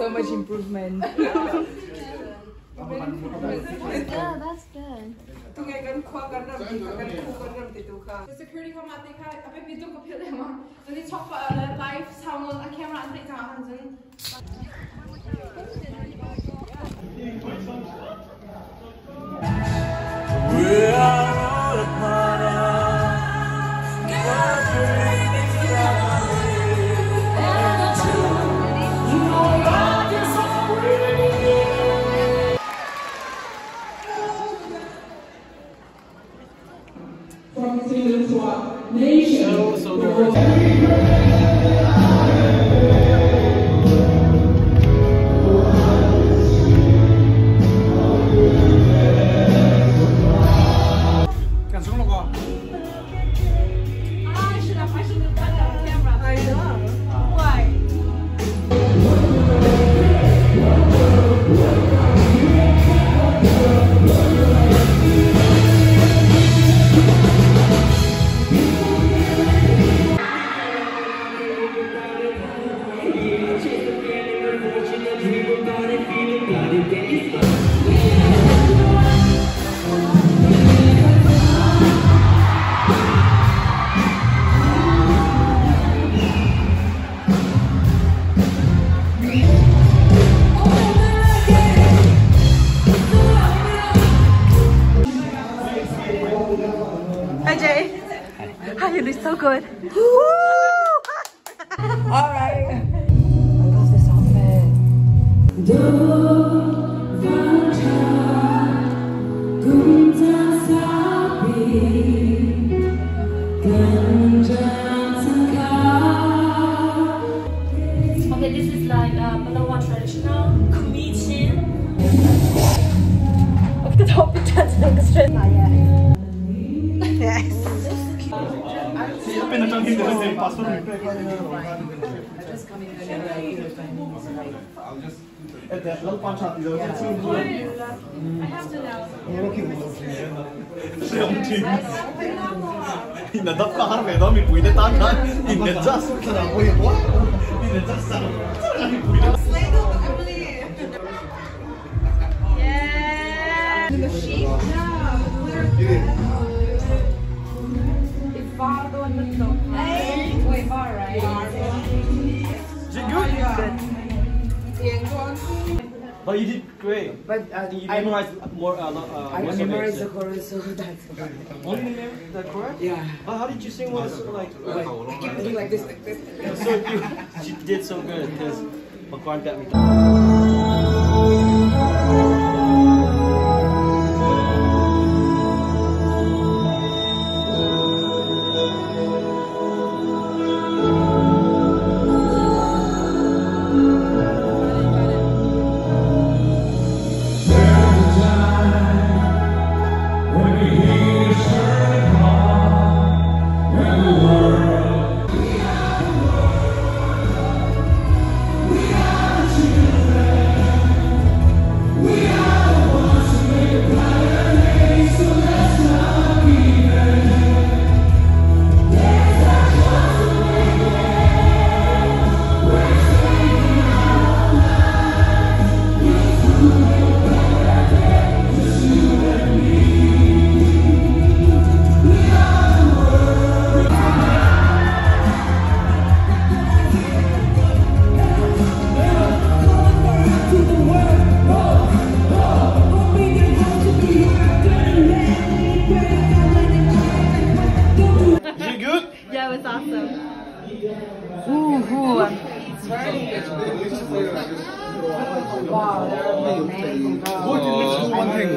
so much improvement. yeah, that's good. तू क्या कर खुआ कर रहा है कर खुआ कर रहा है तू का security को मारते का अबे भी तो कपिल है माँ तो ये चौक पर लाइफ साउंड अकेला आते कहाँ हंसन from our nation. So, so Hi Jay. Hi, you look so good. All right. Okay, this is like uh, Palawan traditional kumichin. Of the top, it does make a straight line. Yes. Pinatangin nila sa passport. At the low punch out, you know, it's I have to know. Nadap ka harap eh, no? May pwede tagan. Inadjust. Sana ako yung what? Inadjust. Sana Sana may pwede. Yeah. The sheep. It's bar doon dito. Wait, bar, right? Good? But you did great. But uh, You I, memorized more, uh, uh, I most of it. memorized the chorus, so that's Only the correct? Yeah. But how did you sing was like, like I keep doing like this, like this. so you, she did so good because Magwan got me. Is good? Yeah, it was awesome. Wow, they're amazing. Good, let's do one thing.